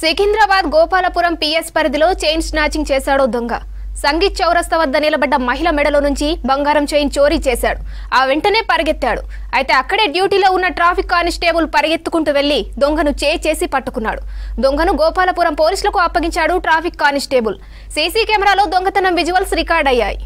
Secunderabad Gopalapuram PS పరిధిలో chain snatching చేశాడో దొంగ. సంగీత్ చౌరస్తా వద్ద నిలబడ్డ మహిళ మెడలో నుంచి బంగారం చైన్ చోరీ చేశాడు. ఆ వెంటనే పరిగెత్తాడు. అయితే అక్కడే డ్యూటీలో ఉన్న ట్రాఫిక్ కానిస్టేబుల్ పరిగెత్తుకుంటూ వెళ్ళి దొంగను చే చేసి పట్టుకున్నాడు. దొంగను గోపాలపురం పోలీసులకు అప్పగించాడు ట్రాఫిక్ కానిస్టేబుల్. సీసీ కెమెరాలో దొంగతనం విజువల్స్ రికార్డ్ అయ్యాయి.